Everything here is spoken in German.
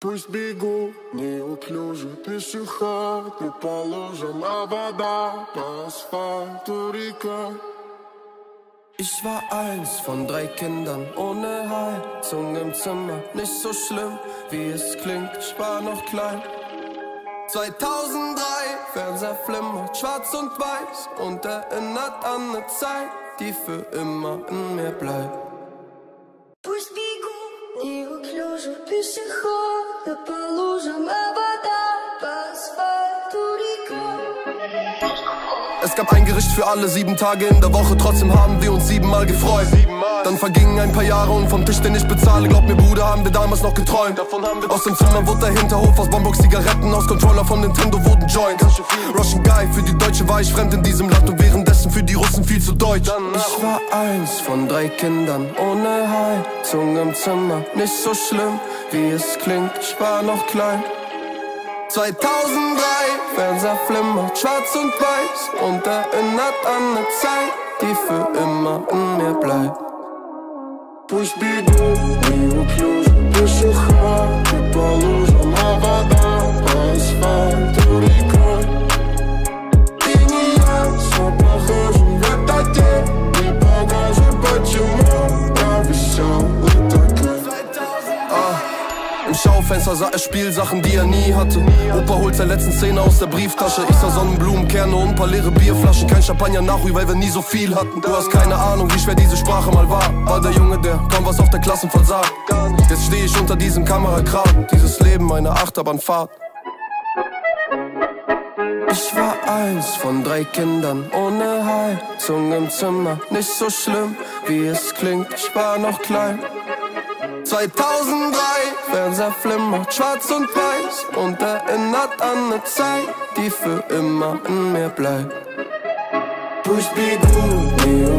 Пусть бегу неуклюже пешеход Не положим, а вода по асфальту река Ich war eins von drei Kindern ohne Heizung im Zimmer. Nicht so schlimm, wie es klingt, ich war noch klein. 2003, Fernseher flimmert, schwarz und weiß und erinnert an eine Zeit, die für immer in mir bleibt. Пусть бегу неуклюже пешеходы по лужам, а вода по асфальту река. Es gab ein Gericht für alle sieben Tage in der Woche, trotzdem haben wir uns siebenmal gefreut. Dann vergingen ein paar Jahre und vom Tisch, den ich bezahle, glaub mir, Bruder, haben wir damals noch geträumt. aus dem Zimmer wurde der Hinterhof, aus Bonbox Zigaretten, aus Controller von Nintendo wurden Joints. Russian Guy, für die Deutsche war ich fremd in diesem Land und währenddessen für die Russen viel zu deutsch. Ich war eins von drei Kindern ohne Heizung im Zimmer. Nicht so schlimm, wie es klingt, ich war noch klein. 2003, Fernseher flimmert, schwarz und weiß und erinnert an eine Zeit, die für immer in mir bleibt. Пусть бегу неуклюже пешеходы по лужам А Schaufenster sah er Spielsachen, die er nie hatte. Opa holt seine letzten Zähne aus der Brieftasche. Ich sah Sonnenblumenkerne und ein paar leere Bierflaschen. Kein Champagner nachrühr, weil wir nie so viel hatten. Du hast keine Ahnung, wie schwer diese Sprache mal war. War der Junge, der kaum was auf der Klassenfahrt sah. Jetzt stehe ich unter diesem Kamerakran. Dieses Leben, eine Achterbahnfahrt. Ich war eins von drei Kindern ohne Heizung im Zimmer. Nicht so schlimm, wie es klingt, ich war noch klein. 2003, Fernseher flimmert schwarz und weiß und erinnert an eine Zeit, die für immer in mir bleibt. Push be good,